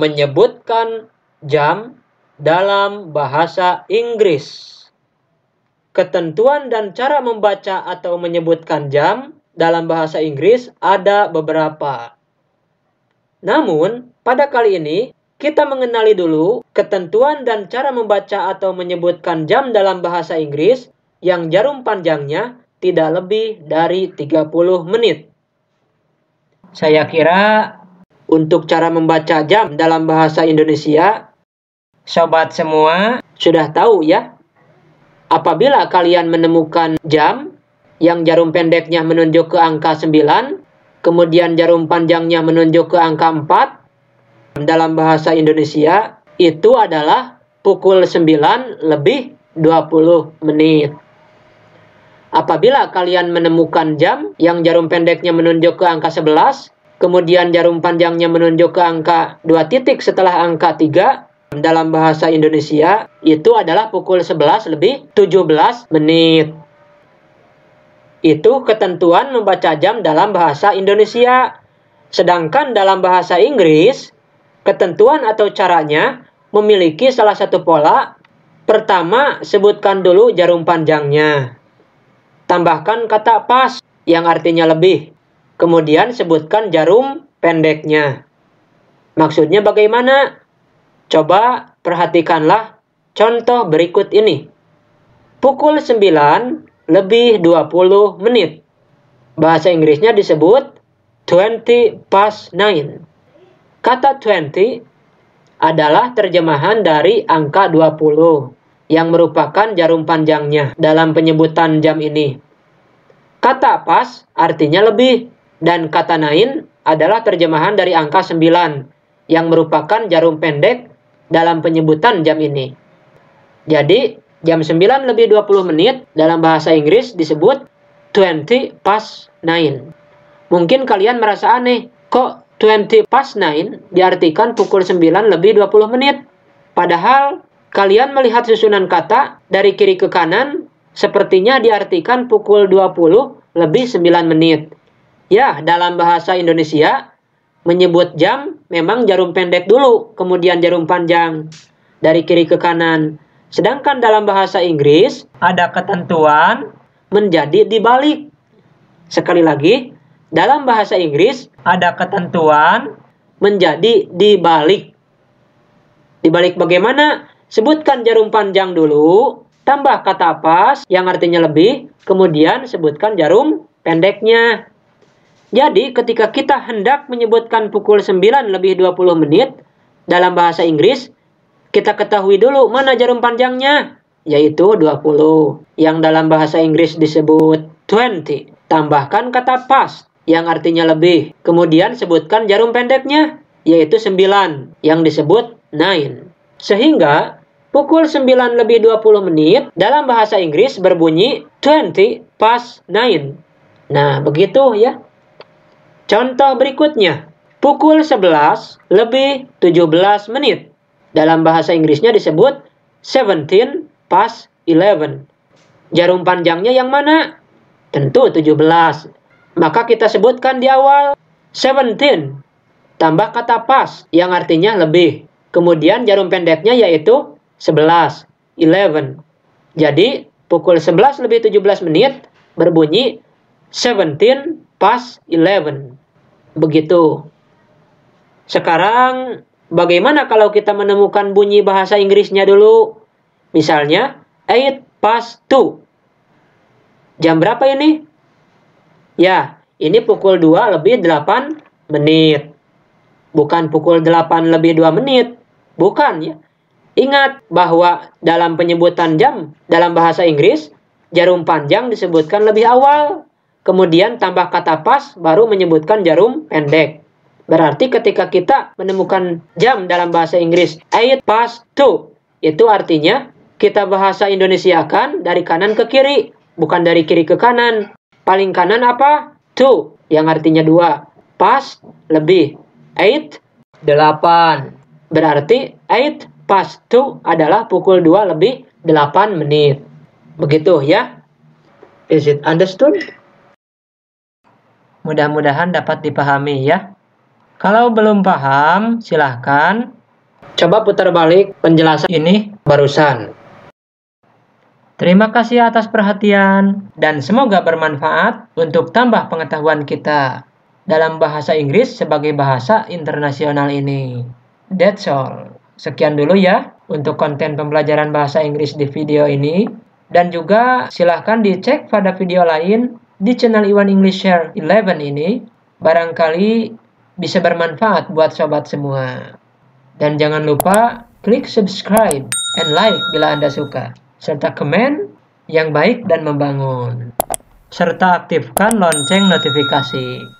menyebutkan jam dalam bahasa Inggris. Ketentuan dan cara membaca atau menyebutkan jam dalam bahasa Inggris ada beberapa. Namun, pada kali ini kita mengenali dulu ketentuan dan cara membaca atau menyebutkan jam dalam bahasa Inggris yang jarum panjangnya tidak lebih dari 30 menit. Saya kira untuk cara membaca jam dalam bahasa Indonesia, sobat semua sudah tahu ya Apabila kalian menemukan jam yang jarum pendeknya menunjuk ke angka 9, kemudian jarum panjangnya menunjuk ke angka 4, dalam bahasa Indonesia itu adalah pukul 9 lebih 20 menit. Apabila kalian menemukan jam yang jarum pendeknya menunjuk ke angka 11, kemudian jarum panjangnya menunjuk ke angka 2 titik setelah angka 3, dalam bahasa Indonesia itu adalah pukul 11 lebih 17 menit. Itu ketentuan membaca jam dalam bahasa Indonesia. Sedangkan dalam bahasa Inggris, ketentuan atau caranya memiliki salah satu pola. Pertama, sebutkan dulu jarum panjangnya. Tambahkan kata pas yang artinya lebih. Kemudian sebutkan jarum pendeknya. Maksudnya bagaimana? Coba perhatikanlah contoh berikut ini. Pukul 9 lebih 20 menit. Bahasa Inggrisnya disebut 20 past 9. Kata 20 adalah terjemahan dari angka 20 yang merupakan jarum panjangnya dalam penyebutan jam ini. Kata pas artinya lebih dan kata nain adalah terjemahan dari angka 9 yang merupakan jarum pendek dalam penyebutan jam ini. Jadi, jam 9 lebih 20 menit dalam bahasa Inggris disebut 20 past 9. Mungkin kalian merasa aneh, kok 20 past 9 diartikan pukul 9 lebih 20 menit? Padahal, kalian melihat susunan kata dari kiri ke kanan, sepertinya diartikan pukul 20 lebih 9 menit. Ya, dalam bahasa Indonesia, menyebut jam memang jarum pendek dulu, kemudian jarum panjang dari kiri ke kanan. Sedangkan dalam bahasa Inggris ada ketentuan menjadi dibalik. Sekali lagi, dalam bahasa Inggris ada ketentuan menjadi dibalik. Dibalik bagaimana? Sebutkan jarum panjang dulu, tambah kata pas yang artinya lebih, kemudian sebutkan jarum pendeknya. Jadi ketika kita hendak menyebutkan pukul 9 lebih 20 menit dalam bahasa Inggris, kita ketahui dulu mana jarum panjangnya, yaitu 20. Yang dalam bahasa Inggris disebut 20. Tambahkan kata past yang artinya lebih. Kemudian sebutkan jarum pendeknya, yaitu 9 yang disebut 9. Sehingga pukul 9 lebih 20 menit dalam bahasa Inggris berbunyi 20 past 9. Nah, begitu ya. Contoh berikutnya, pukul 11 lebih 17 menit. Dalam bahasa Inggrisnya disebut 17 past 11. Jarum panjangnya yang mana? Tentu 17. Maka kita sebutkan di awal 17 tambah kata pas yang artinya lebih. Kemudian jarum pendeknya yaitu 11, 11. Jadi pukul 11 lebih 17 menit berbunyi 17 past 11. Begitu. Sekarang bagaimana kalau kita menemukan bunyi bahasa Inggrisnya dulu? Misalnya 8 past 2. Jam berapa ini? Ya, ini pukul 2 lebih 8 menit. Bukan pukul 8 lebih 2 menit. Bukan ya. Ingat bahwa dalam penyebutan jam dalam bahasa Inggris, jarum panjang disebutkan lebih awal kemudian tambah kata pas, baru menyebutkan jarum pendek. Berarti ketika kita menemukan jam dalam bahasa Inggris, 8 past 2, itu artinya kita bahasa Indonesia kan dari kanan ke kiri, bukan dari kiri ke kanan. Paling kanan apa? 2, yang artinya 2. Past, lebih. 8, 8. Berarti 8 past 2 adalah pukul 2 lebih 8 menit. Begitu ya. Is it understood? Mudah-mudahan dapat dipahami ya. Kalau belum paham, silahkan coba putar balik penjelasan ini barusan. Terima kasih atas perhatian dan semoga bermanfaat untuk tambah pengetahuan kita dalam bahasa Inggris sebagai bahasa internasional ini. That's all. Sekian dulu ya untuk konten pembelajaran bahasa Inggris di video ini. Dan juga silahkan dicek pada video lain di channel Iwan English Share 11 ini. Barangkali bisa bermanfaat buat sobat semua. Dan jangan lupa klik subscribe and like bila Anda suka, serta komen yang baik dan membangun. Serta aktifkan lonceng notifikasi.